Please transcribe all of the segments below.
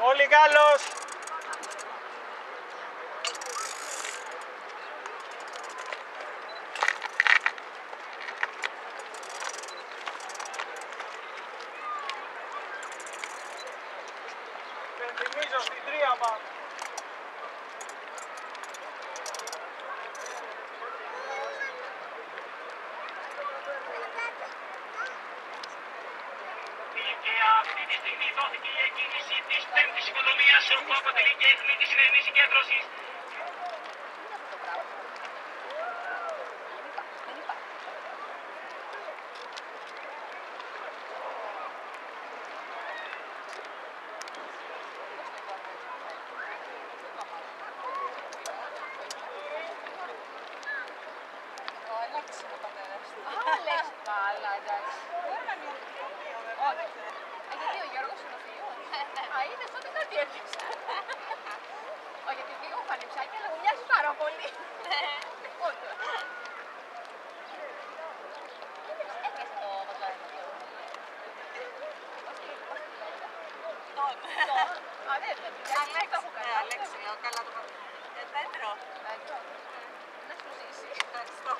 gente Carlos! Στιγμή δόθηκε η εκκίνηση της πέμπτης οικονομίας όπου αποτελεί και έθνη της σημερινής συγκέντρωσης. Ο Αλέξης είναι ο πατέρας του. Α, λες καλά, εντάξει. Όχι. Ε, γιατί ο Γιώργος είναι ο φίλος. Α, είναι τότε κάτι έδειξα. Όχι, γιατί και εγώ έχω ανιψάκι, αλλά μου μοιάζει πάρα πολύ. Όντως. Έπιασε το μοτζάρι. Α, δεν δεν πειράζει, δεν το έχω Ε, κάνει. Αλέξη, λέω, καλά το πατέρα. Ε, Πέτρο. Εντάξει, Να σου ζήσει. Ευχαριστώ.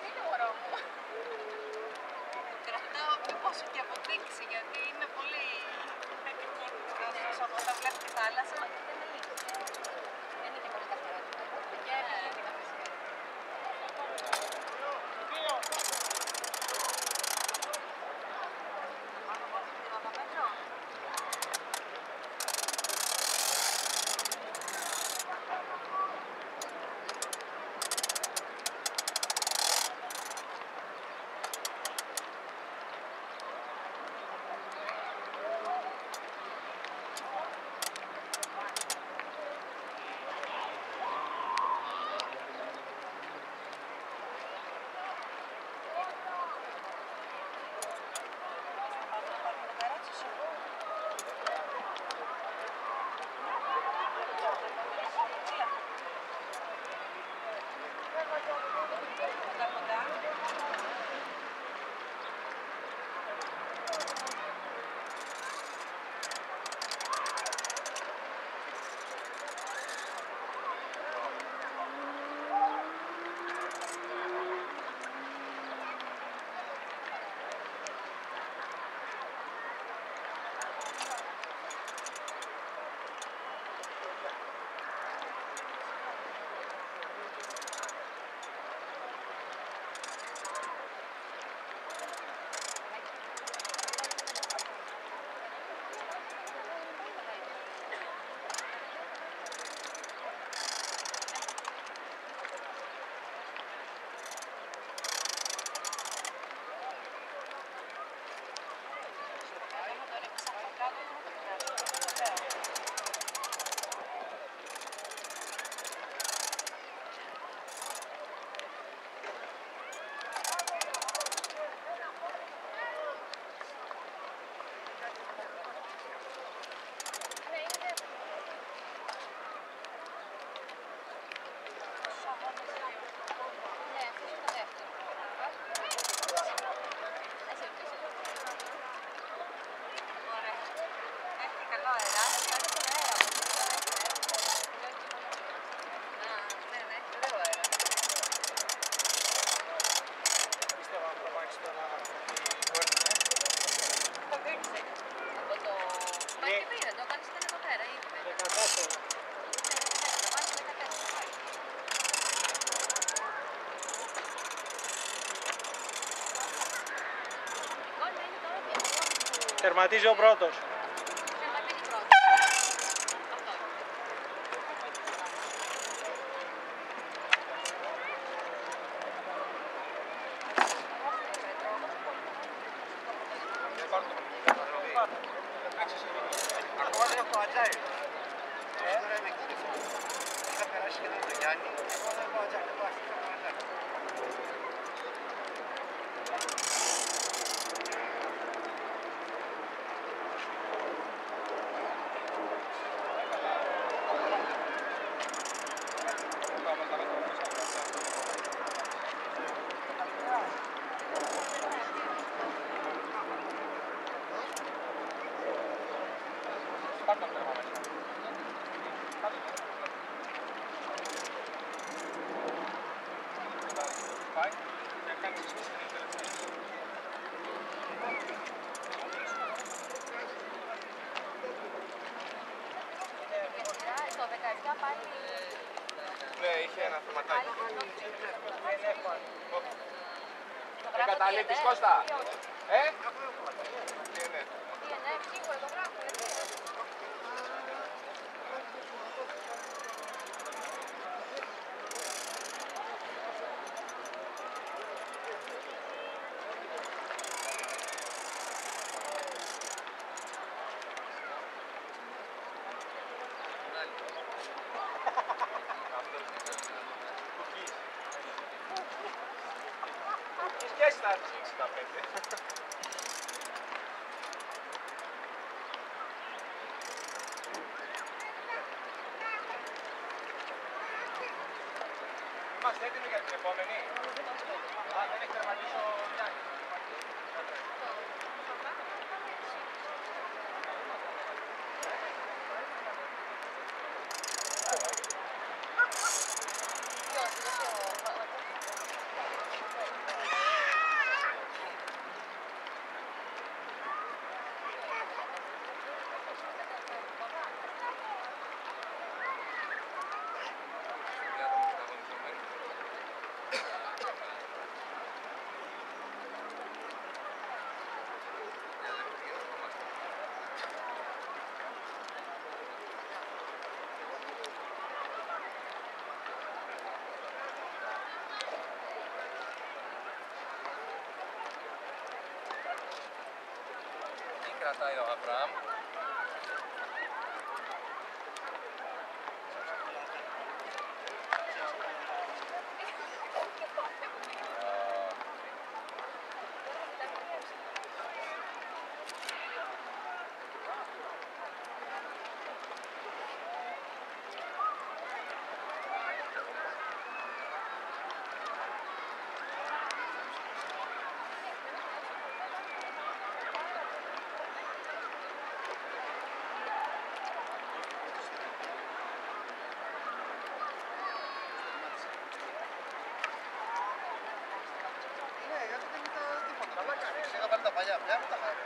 Τι είναι μωρό μου. Κρατάω μήπως και αποδείξει, γιατί είναι πολύ επικίνδυνος από όταν βλέπει τη θάλασσα. Τερματίζει ο πρώτος. τερματίζει πρώτο. Αυτό. Ακόμα δεν έχω ατζάρι. Τώρα είμαι εκεί. Είχα περάσει και τον Γιάννη, εγώ δεν έχω ατζάρι. Δεν πάω, είχα ατζάρι. λείπεις Κώστα. Ε? DNF, σίγουρα το γράφω, Είμαστε έτοιμοι για την επόμενη. Α, δεν έχει τερματίσει ο Γιάννης. Krataido Abraham, ο Αβραάμ. Ναι,